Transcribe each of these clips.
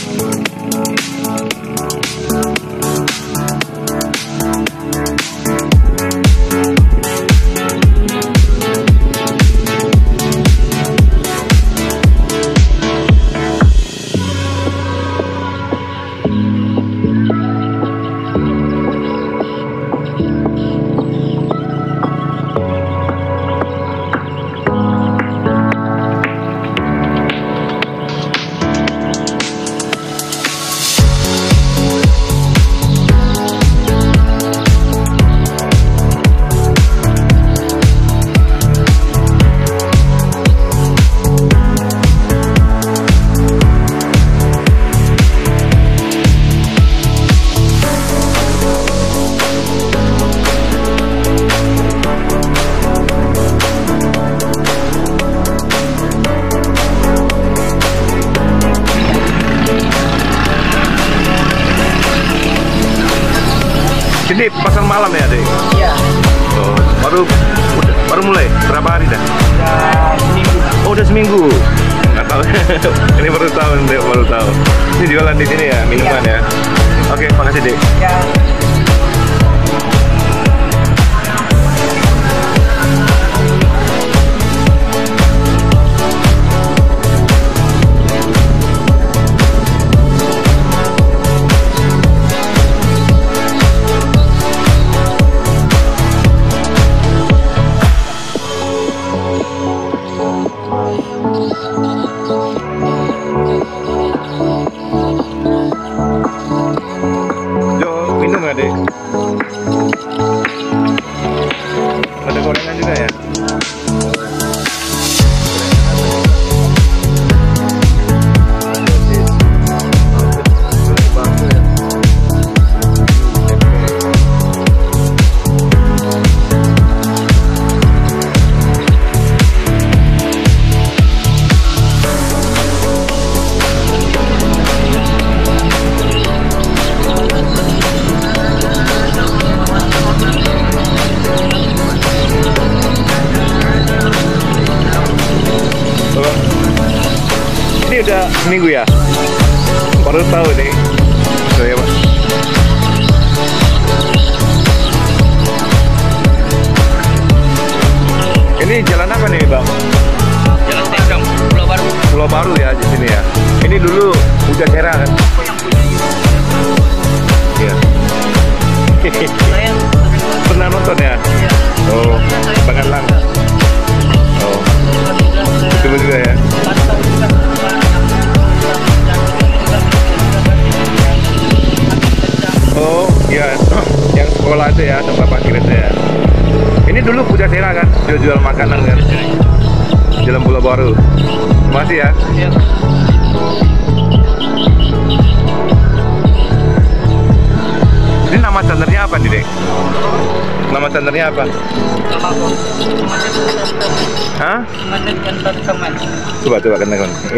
Ini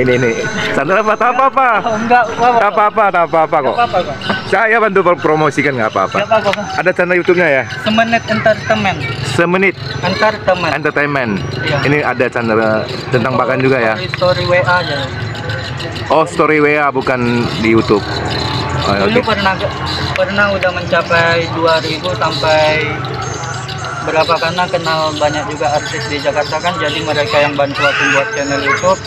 Ini ini. Channel apa? Tak apa-apa. Oh, enggak, apa Tak apa-apa, tak apa-apa kok. apa kok. Saya bantu promosikan nggak. Siapa kok? Ada channel YouTube-nya ya? Semenit Entertainment. Semenit Entertainment. Entertainment. Iya. Ini ada channel eh, tentang makan juga ya. Story, WA aja. Oh, story WA bukan di YouTube. Oh, Dulu oke. pernah pernah udah mencapai 2000 sampai berapa karena kenal banyak juga artis di Jakarta kan jadi mereka yang bantu aku buat channel YouTube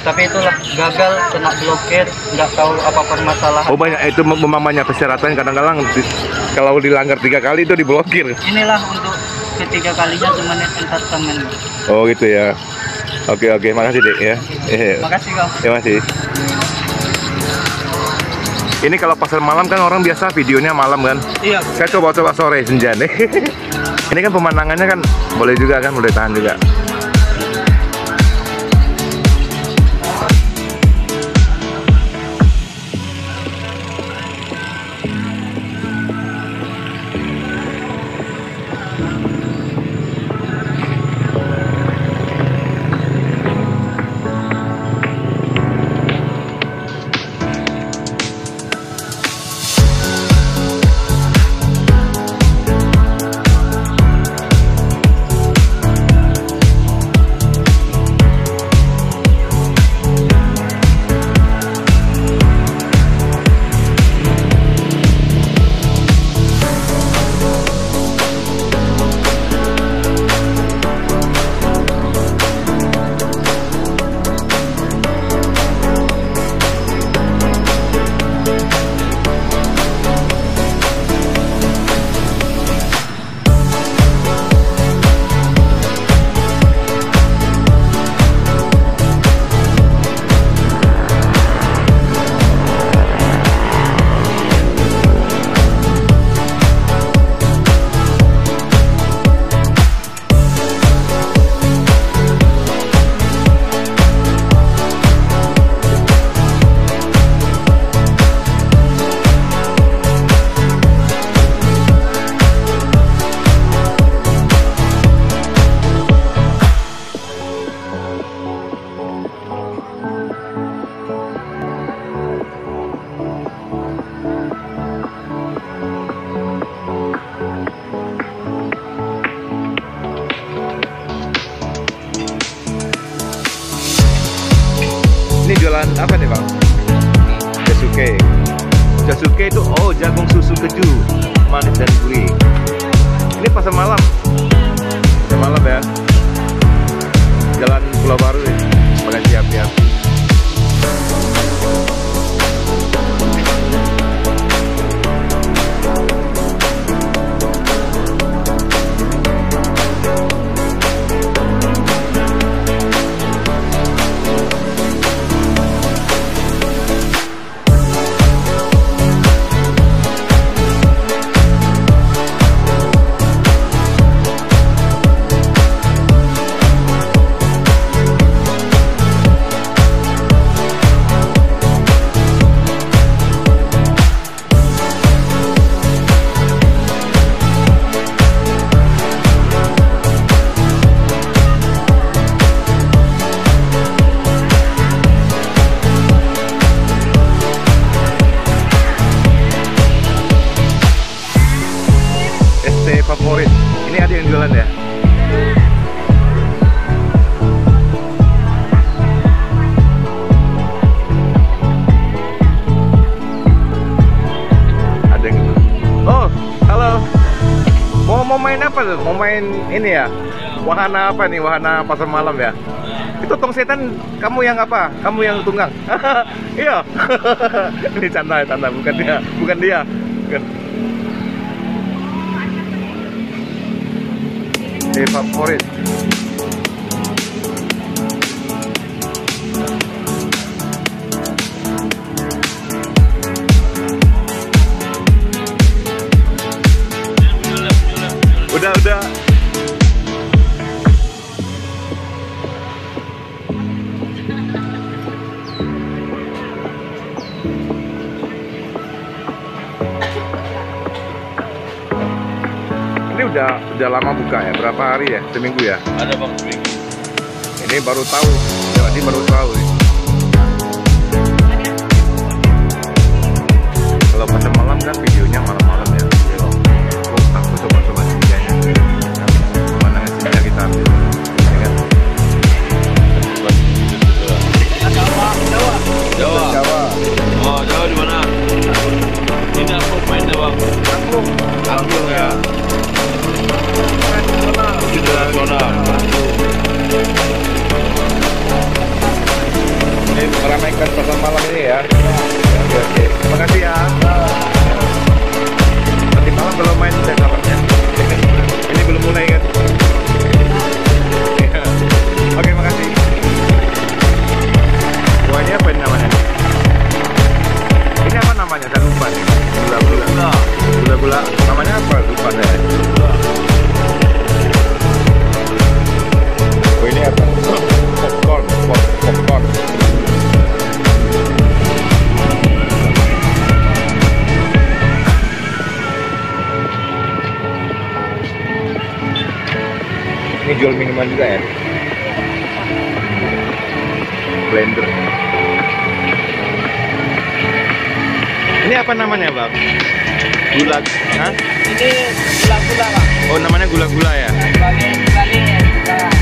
tapi itulah gagal kena blokir nggak tahu apa permasalahan Oh banyak itu memang banyak persyaratan kadang-kadang di- kalau dilanggar tiga kali itu diblokir. inilah untuk ketiga kalinya semenit entertainment Oh gitu ya. Oke oke, makasih dek ya. Eh, makasih kau Terima kasih. Ini kalau pasar malam kan orang biasa videonya malam kan. iya Saya coba-coba sore senja nih. Ini kan pemandangannya kan boleh juga kan, boleh tahan juga. Bang? Jasuke. Jasuke itu oh jagung susu keju manis dan gurih. Ini pasar malam. Pasar malam ya. Jalan Pulau Baru ya. Pakai siap-siap. Ini ya? Wahana apa nih? Wahana pasar malam ya? Itu tong setan kamu yang apa? Kamu yang tunggang? iya. ini canda ya, canda. Bukan dia. Bukan dia. Bukan. Favorit. Udah udah lama buka ya? Berapa hari ya? Seminggu ya? Ada bang seminggu. Ini baru tahu. Jadi baru tahu. ya.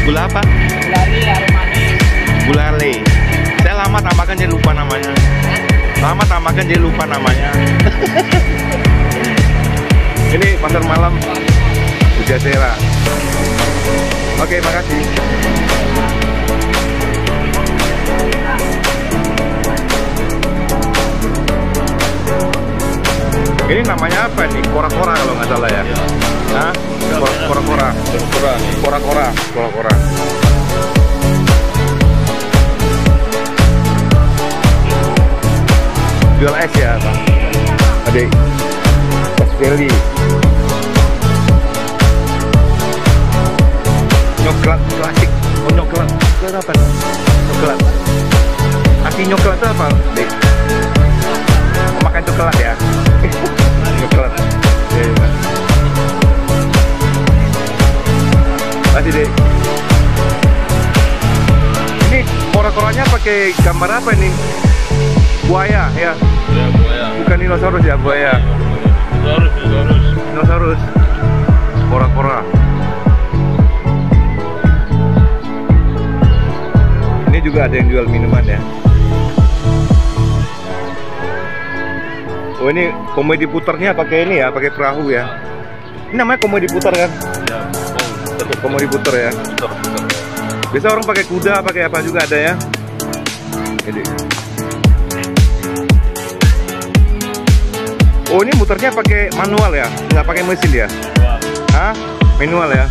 Gula apa? gulali, harum manis. Gulale. Saya lama tambahkan jadi lupa namanya. Lama tambahkan jadi lupa namanya. Ini pasar malam Pujasera. Oke, makasih. Ini namanya apa nih? Kora-kora kalau nggak salah ya? Hah? Kora- Kora-kora. Kora-kora. Kora-kora. Jual es ya, Bang? Adik. Es Valley. Nyoklat klasik. Oh, nyoklat. Nyoklat apa? Nyoklat. Arti nyoklat itu apa? Oh, makan coklat ya? nyoklat. Iya, kasih deh ini kora-koranya pakai gambar apa ini? Buaya ya? ya, buaya. bukan dinosaurus ya buaya. Dinosaurus dinosaurus. Dinosaurus. Kora-kora ini juga ada yang jual minuman ya? Oh ini komedi putarnya pakai ini ya, pakai perahu ya. Ini namanya komedi putar kan? Komedi putar ya. betul. Biasa orang pakai kuda, pakai apa juga ada ya. Jadi. Oh ini muternya pakai manual ya, nggak pakai mesin ya? Hah? Manual ya?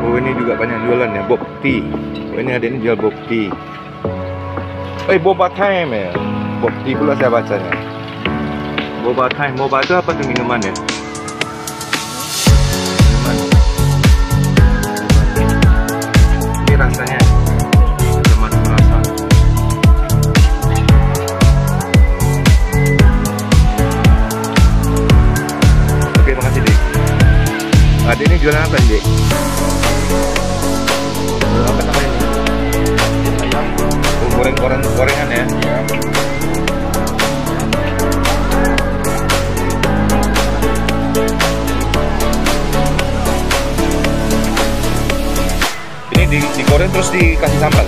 Oh ini juga banyak jualan ya, bob tea. Oh ini ada ini jual bob tea. Eh boba time ya, bob tea pula saya bacanya. Boba time, boba itu apa tuh minuman ya? Minuman. Ini rasanya. Ada ini jualan apa nih? Jualan apa namanya ini? Oh, goreng goreng gorengan ya? Ini di, di Korea terus di kasih sambal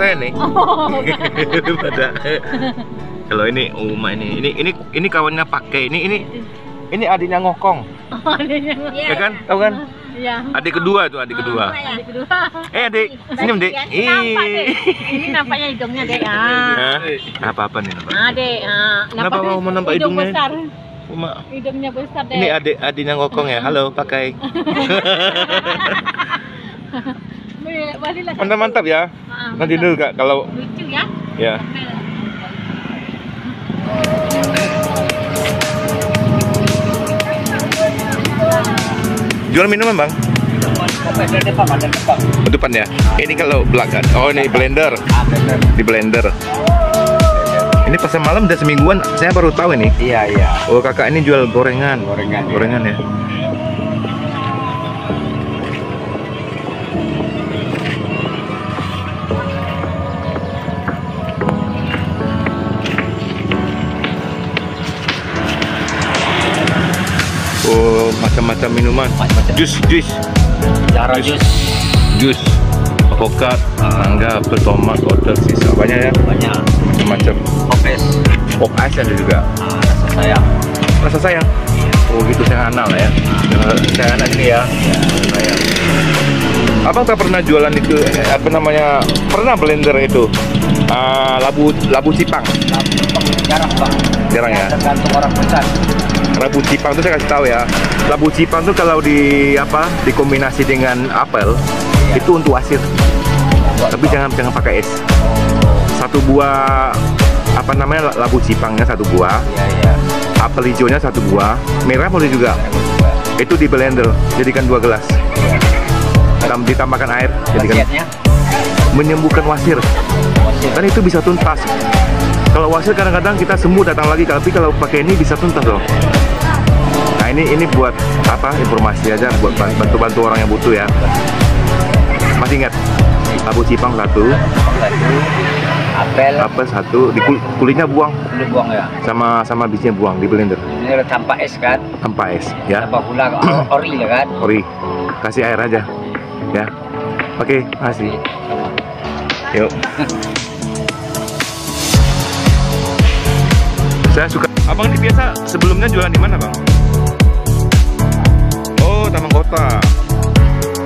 saya nih. Oh, badak. Kalau ini Uma ini ini ini ini kawannya pakai ini ini ini adiknya ngokong, ya kan? Tahu kan? Iya. Adik kedua tuh adik kedua. Adik kedua. Eh adik, senyum dek. Nampak dek. Ini nampaknya hidungnya dek. Ah. Apa apa nih namanya? Ah dek. Ah. Kenapa mau menambah hidung hidungnya? besar. Uma. Hidungnya besar dek. Ini adik adiknya ngokong ya. Halo, pakai. Mantap mantap ya. Nanti mantap. dulu kak kalau Lucu ya. ya. Jual minuman bang? Depan ya. Ini kalau belakang. Oh ini blender. Di blender. Ini pasar malam udah semingguan. Saya baru tahu ini. Iya iya. Oh kakak ini jual gorengan. Gorengan, iya. Gorengan ya. Macam-macam minuman. Macam-macam. Jus, jus, Cara Jus. jus jus. Alpukat, mangga, apel, tomat, water, sisa banyak ya. banyak. Macam Kopes. pop ice ada juga. Ah, rasa sayang. Rasa sayang. Oh gitu saya anak lah ya. Saya anak ini ya. Sayang. Abang tak pernah jualan itu eh, apa namanya? Pernah blender itu. Ah, labu labu cipang. jarang bang Jarang ya. tergantung orang pesan Labu cipang itu saya kasih tahu ya. Labu cipang itu kalau di apa? Dikombinasi dengan apel itu untuk wasir. Tapi jangan jangan pakai es. Satu buah apa namanya labu cipangnya satu buah, iya iya apel hijaunya satu buah, merah boleh juga. Itu di blender, jadikan dua gelas. Tam- Ditambahkan air, jadikan menyembuhkan wasir. wasir. Dan itu bisa tuntas. Kalau wasir kadang-kadang kita sembuh datang lagi, tapi kalau pakai ini bisa tuntas loh. Nah ini ini buat apa? Informasi aja buat ban- bantu-bantu orang yang butuh ya. Masih ingat? Labu cipang satu, apel apa satu, di kul- kulitnya buang, lu buang ya sama sama bijinya buang di blender ini tanpa es kan tanpa es ya. tanpa gula o- ori ya kan Ori, kasih air aja, ya. Oke, makasih. Yuk. Saya suka. Abang ini biasa sebelumnya jualan di mana, Bang? Kota.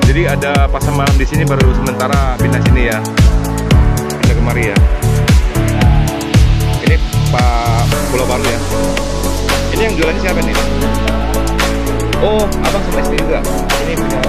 Jadi ada pasar malam di sini baru sementara pindah sini ya. Pindah kemari ya. Ini Pak Pulau Baru ya. Ini yang jualannya siapa nih? Oh, abang sama istri juga. Ini punya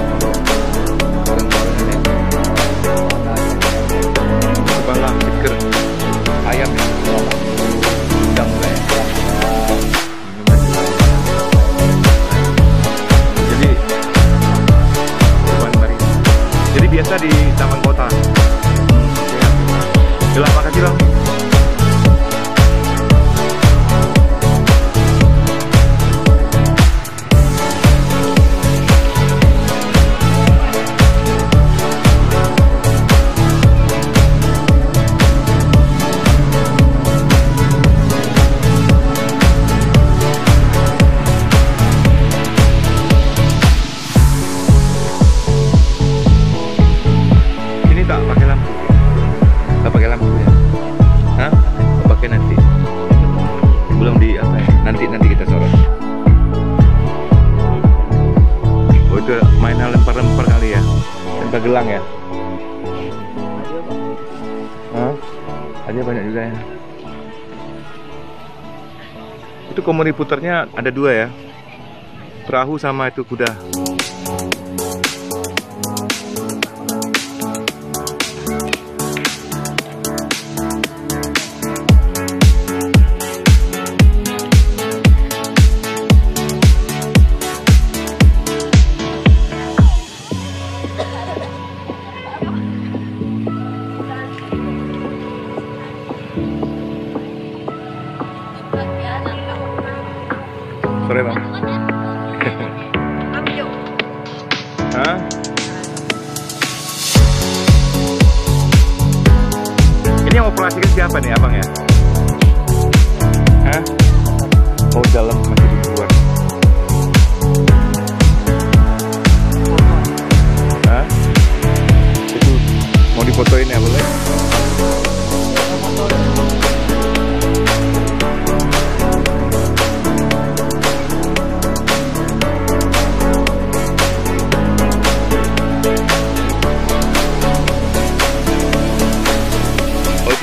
Komodi puternya ada dua ya. Perahu sama itu kuda.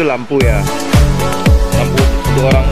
Itu lampu ya? Lampu untuk orang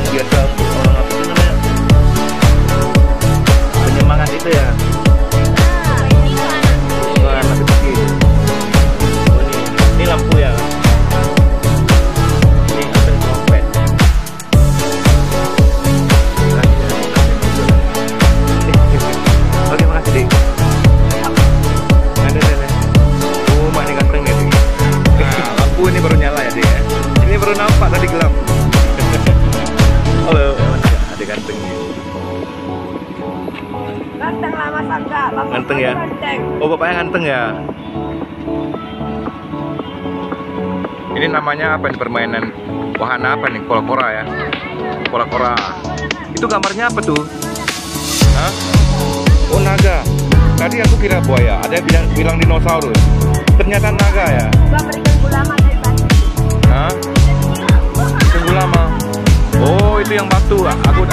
Itu gambarnya apa tuh? Hah? Oh naga. Tadi aku kira buaya. Ada yang bilang, bilang dinosaurus. Ternyata naga ya. Hah? Tunggu lama. Oh itu yang batu. Aku, aku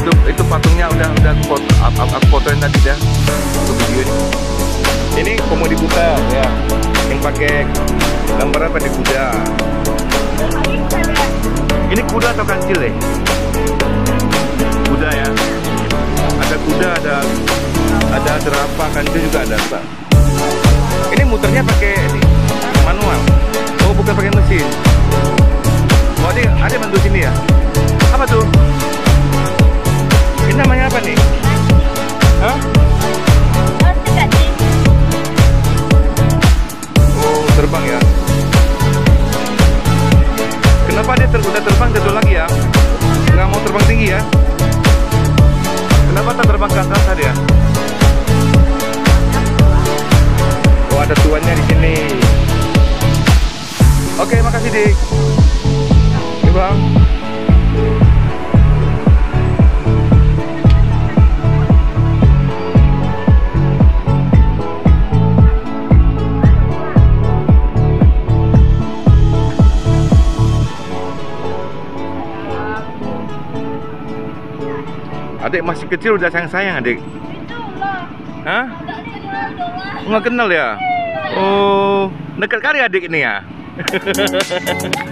itu, itu patungnya udah udah aku foto, aku, aku fotoin tadi dah. Aku videoin. Ini komodi kuda ya. Yang pakai gambar apa di kuda. Ini kuda atau kancil ya? Kuda ya. Ada kuda, ada ada jerapah, kancil juga ada. Pak. Ini muternya pakai ini, manual. Oh, bukan pakai mesin. Oh, ada ada bantu sini ya? Apa tuh? Ini namanya apa nih? Hah? Oh, terbang ya. Kenapa dia tergoda terbang jatuh lagi ya? Nggak mau terbang tinggi ya? Kenapa tak terbang ke angkasa dia? Oh, ada tuannya di sini. Oke, makasih Dik. Ini bang. Adik masih kecil udah sayang-sayang adik. Hah? Nggak kenal ya? Oh, dekat kali adik ini ya?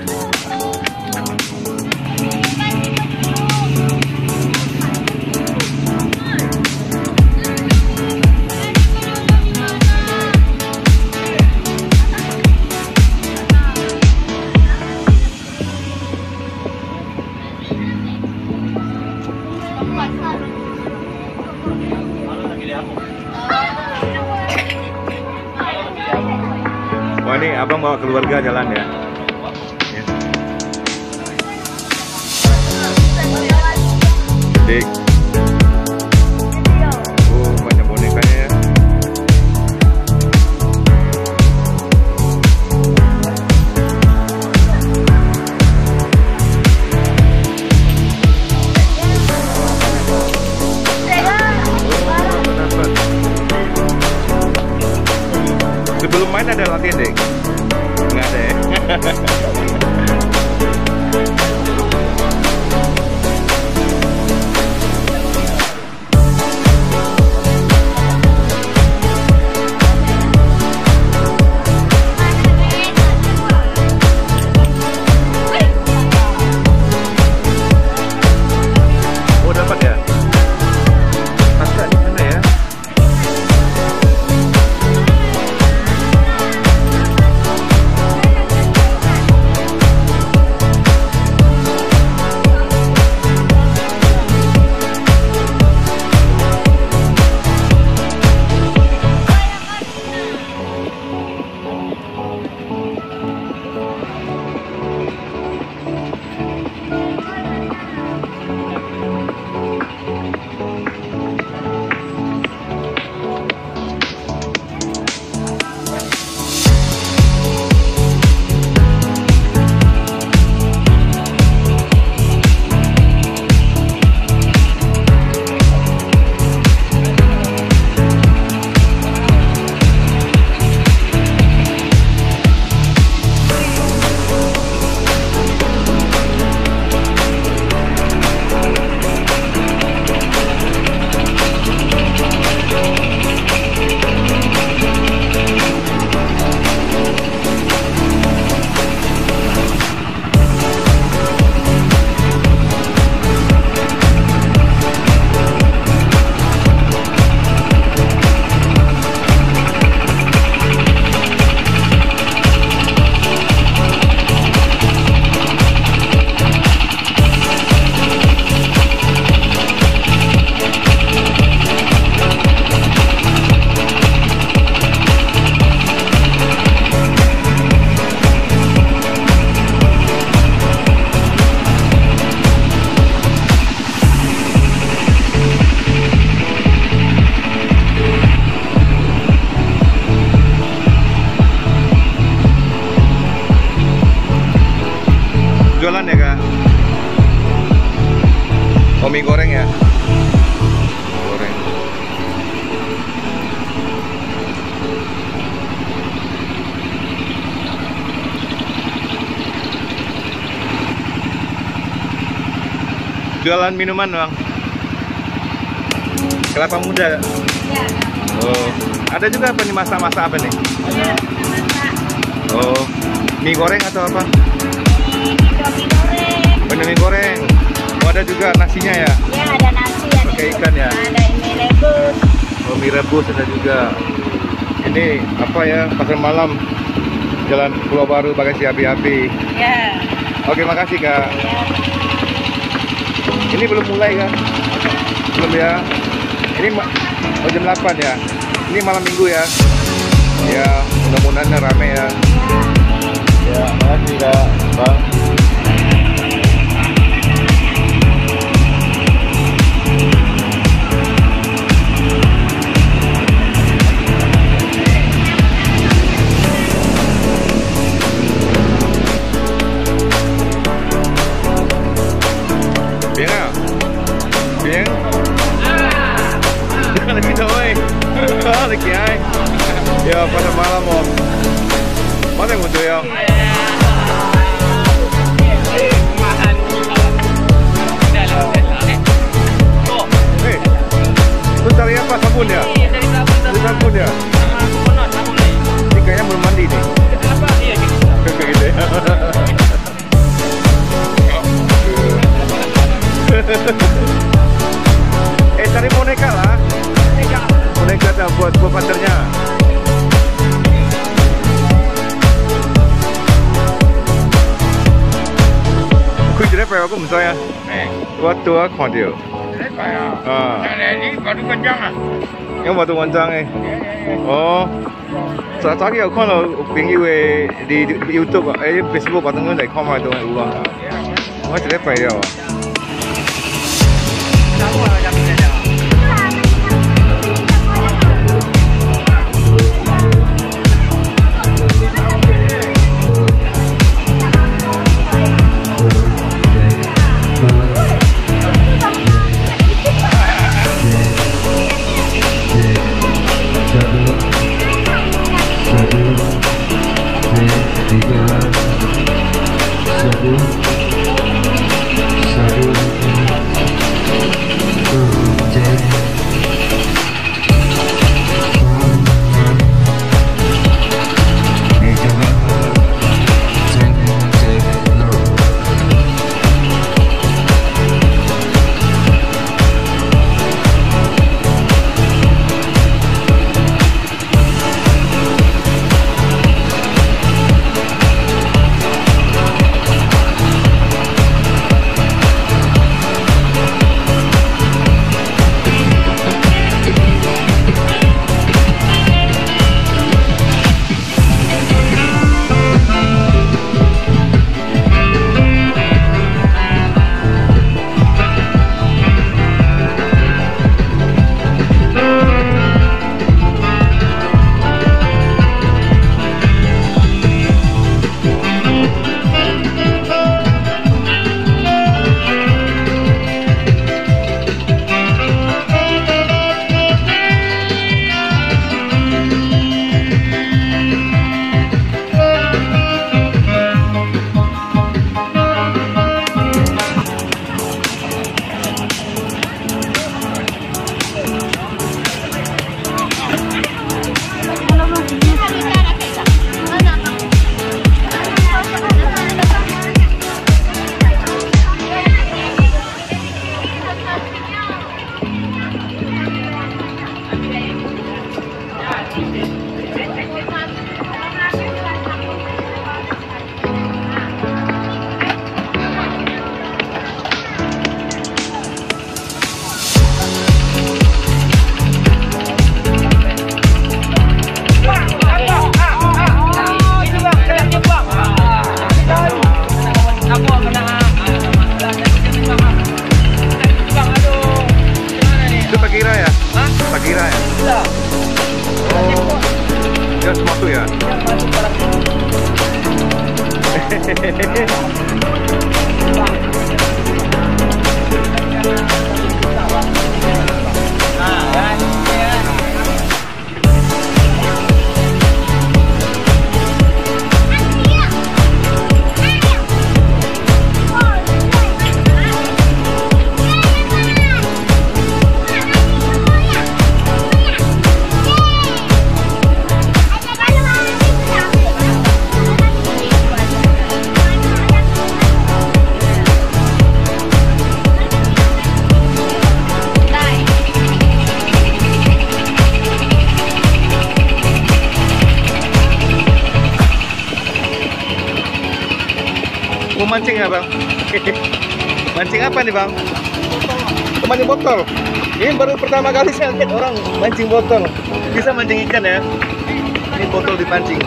keluarga jalan ya? Ya. Dik. Jualan ya kak? Oh mie goreng ya? Goreng. Jualan minuman bang? Kelapa muda? Oh. Ada juga apa nih masak-masak apa nih? Oh, mie goreng atau apa? Indomie goreng. Oh, mie goreng. Oh, ada juga nasinya ya? Ya ada nasi, ada Pakai ikan ya? Ada ini rebus. Oh, mie rebus ada juga. Ini apa ya? Pasar malam Jalan Pulau Baru Bagasi Api-Api. Ya. Oke, makasih Kak. ya. Ini belum mulai kan? Belum ya? Ini oh, jam 8 ya? Ini malam minggu ya? Ya, mudah-mudahan rame ya. Ya, makasih Kak. Bang. Ya? Sabun ya? Sabun? Ini kayaknya belum mandi nih. Gitu ya. Eh cari boneka lah Olimpiada buat Bopandernya Khuy chứ đấy phải không sao ya? Nè Quá tua còn điều Đấy phải à? Ờ Nè nè, đi vào tụ quân trang à? Nhưng mà tụ quân trang ấy Ồ Sao sao kiểu con là tiếng yêu về đi YouTube ấy Facebook và tương lai không phải tụ này uống Quá chứ đấy phải rồi Đúng rồi apa nih bang? Mancing botol. Ini baru pertama kali saya lihat orang mancing botol. Bisa mancing ikan ya? Ini botol dipancing.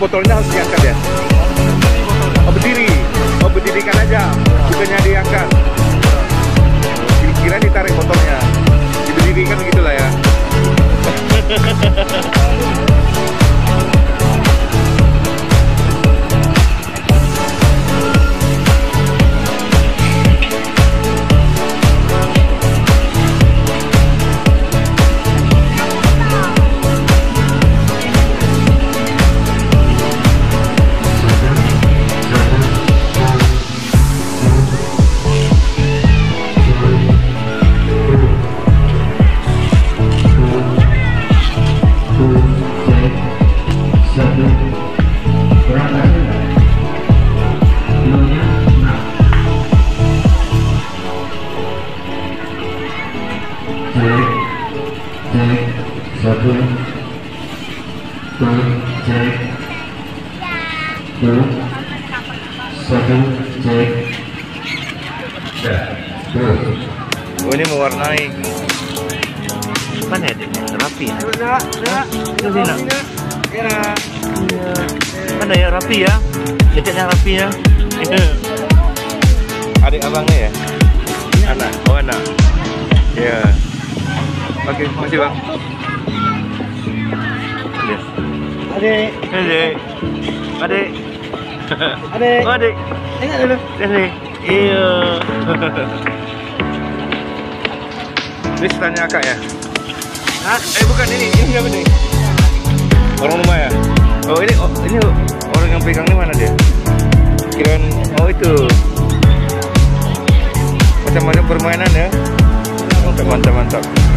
Botolnya harus diangkat ya? Oh berdiri, oh berdirikan aja, bukannya diangkat. Kira ditarik botolnya, diberdirikan gitu lah ya. Ya. Oke, makasih bang. Adik. Adik. Adik. Adik. Oh, adik. Tengok dulu. Sini. Iya. Ini tanya kak ya? Hah? Eh bukan ini, ini siapa nih? Orang rumah ya? Oh ini, oh, ini orang yang pegang ini mana dia? Kirain, oh itu Macam-macam permainan ya Mantap, mantap, mantap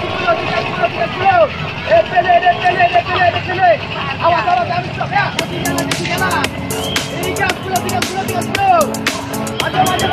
Kasih dulu, tiga dulu, tiga. Eh pele, eh pele, eh pele, eh pele. Awas awas jangan stop ya. Kasih jalan, kasih jalan. Tiga sepuluh, tiga sepuluh, tiga sepuluh. Maju, maju,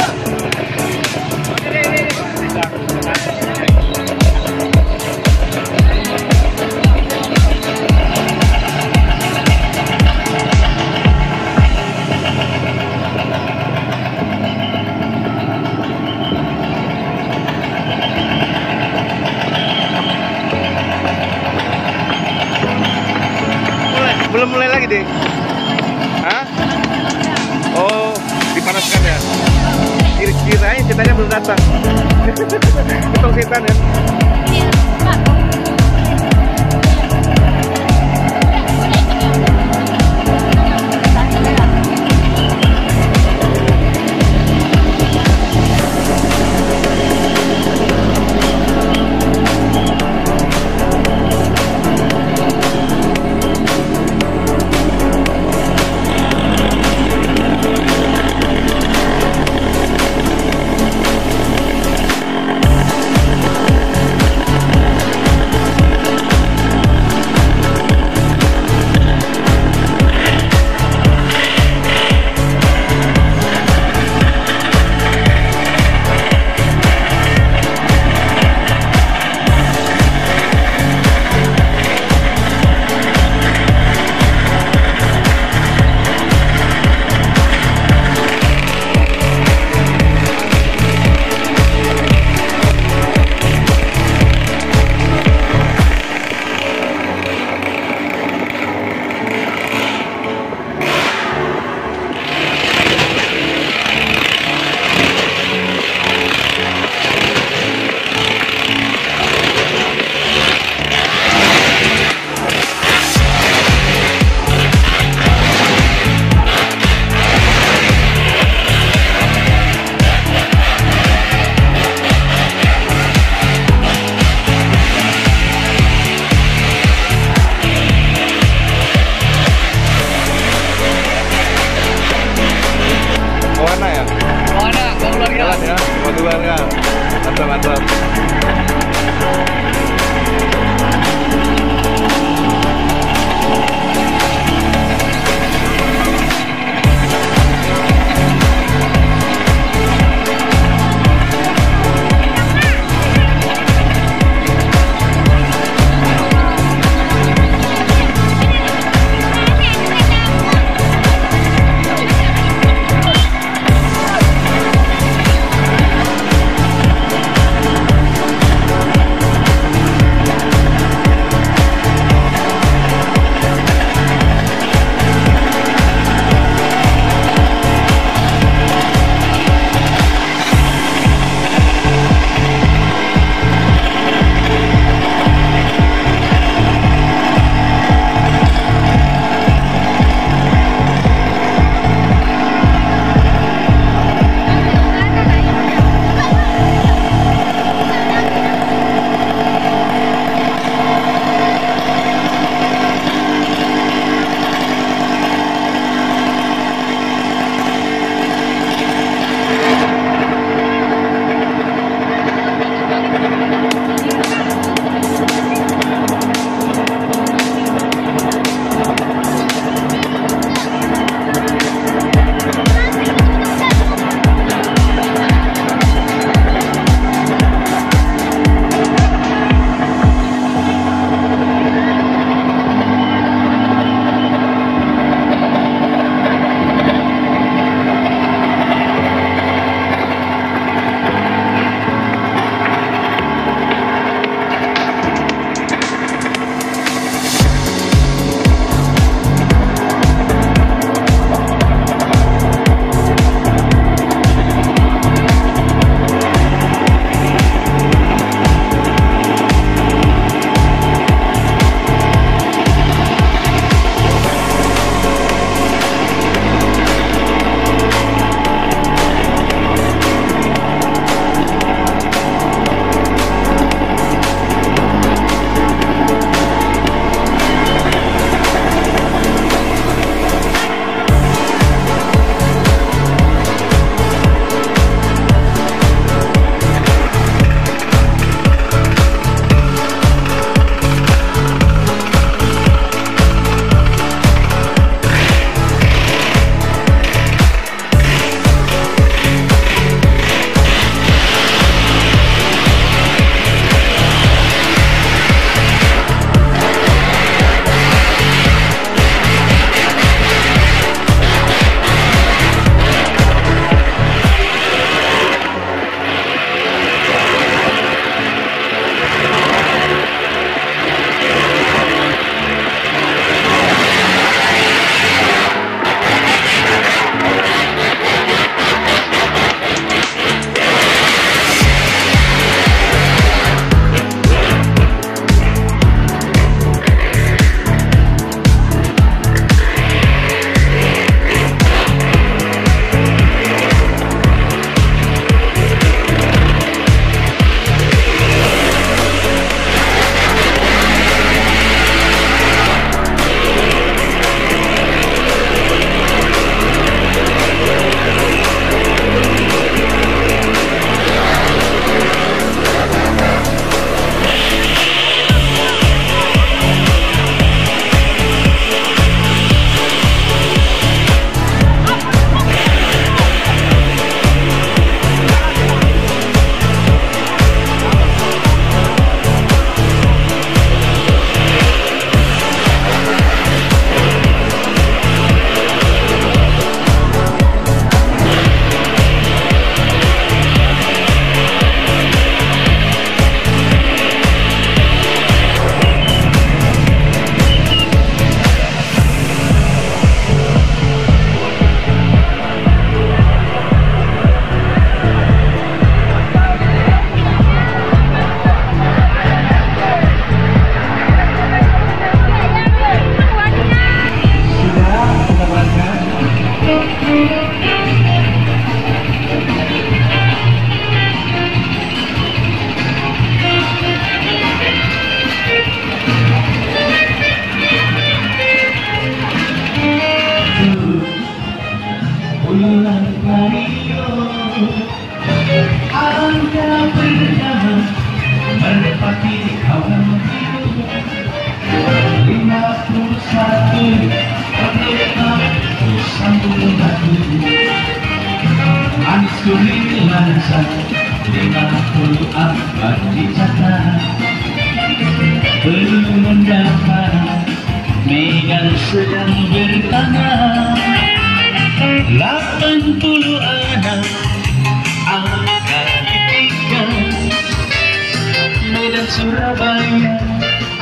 Surabaya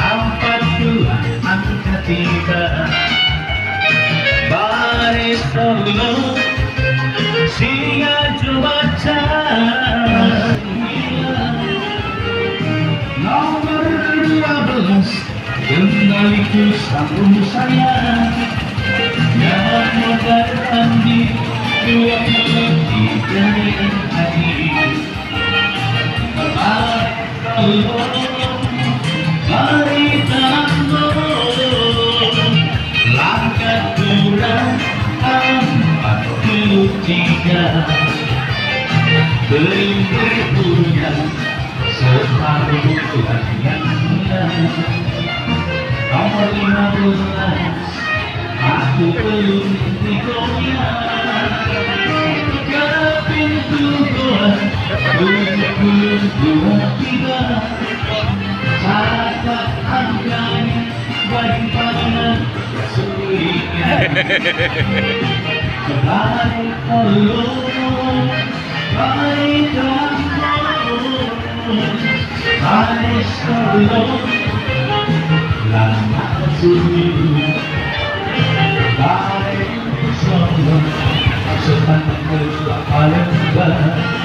empat dua angka tiga. Baris tolong Singa baca Nomor 12 Kembali ke sambung saya. Yang mengatakan di Dua puluh tiga hari tiga Belum berpunya separuh mulia Nomor lima belas Aku belum digoyang 不能不能不能不能不能不能再爱了 baby i love you so please let me go i love you so please let me go i love you so please let me go i love you so please let me go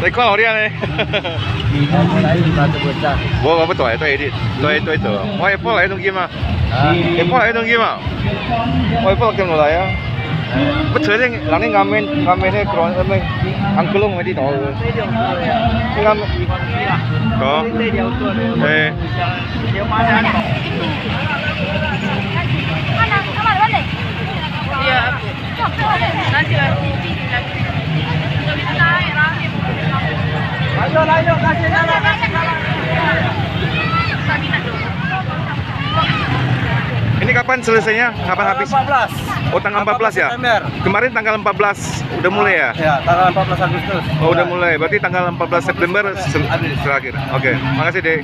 Đấy con nó đi này. Bố bố bố tuổi tuổi đi, tuổi tuổi tử. Ôi bố lấy đồng kim à? Em bố lấy đồng kim à? Ôi bố kim nó lấy à? Bố chơi đi, làm đi ngắm men, ngắm men này còn em mình ăn cứ lông mới đi đó. Đi ngắm. Có. Ê. Eh. Lanjut, lanjut, kasih jalan, kasih jalan. Ini kapan selesainya? Kapan habis? 14. Oh tanggal 14 ya? September. Kemarin tanggal 14 udah mulai ya? Ya, tanggal 14 Agustus. Oh udah mulai. Berarti tanggal 14 September sel- Habis. terakhir. Oke, makasih Dek.